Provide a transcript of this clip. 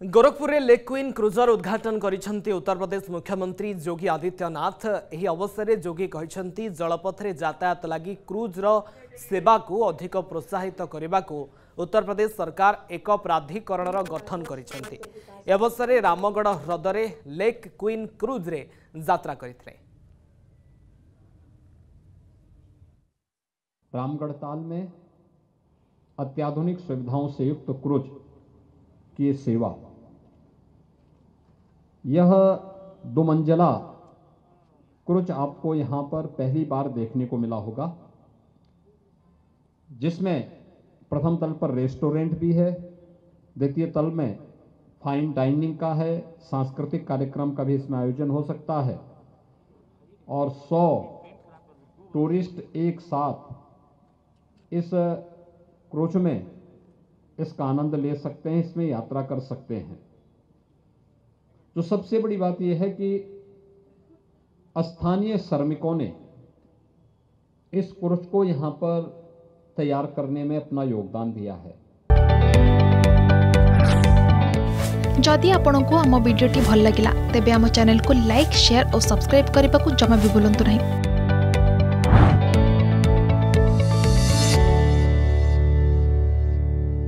ଗୋରଖପୁରରେ lake queen cruiser ଉଦ୍ଘାଟନ କରିଛନ୍ତି ଉତ୍ତରପ୍ରଦେଶ ମୁଖ୍ୟମନ୍ତ୍ରୀ ଯୋଗୀ ଆଦିତ୍ୟନାଥ ଏହି ଅବସରରେ ଯୋଗୀ କହିଛନ୍ତି ଜଳପଥରେ ଯାତାୟାତ ଲାଗି କ୍ରୁଜ୍ର ସେବାକୁ ଅଧିକ ପ୍ରୋତ୍ସାହିତ କରିବାକୁ ଉତ୍ତରପ୍ରଦେଶ ସରକାର ଏକ ପ୍ରାଧିକରଣର ଗଠନ କରିଛନ୍ତି ଏ ଅବସରରେ ରାମଗଡ଼ ହ୍ରଦରେ ଲେକ୍ କୁଇନ୍ କ୍ରୁଜ୍ରେ ଯାତ୍ରା କରିଥିଲେ रामगढ़ ताल में अत्याधुनिक सुविधाओं से युक्त क्रूज की सेवा यह दो मंजिला क्रूज आपको यहाँ पर पहली बार देखने को मिला होगा, जिसमें प्रथम तल पर रेस्टोरेंट भी है, द्वितीय तल में फाइन डाइनिंग का है, सांस्कृतिक कार्यक्रम का भी इसमें आयोजन हो सकता है, और 100 टूरिस्ट एक साथ इस क्रूज में, इसका आनंद ले सकते हैं, इसमें यात्रा कर सकते हैं। जो सबसे बड़ी बात यह है कि स्थानीय श्रमिकों ने इस क्रूज को यहाँ पर तैयार करने में अपना योगदान दिया है। जदि आपंक आम भिडी भल लगा तेब आम चैनल को लाइक, शेयर और सब्सक्राइब करने को जमा भी भूलु नहीं।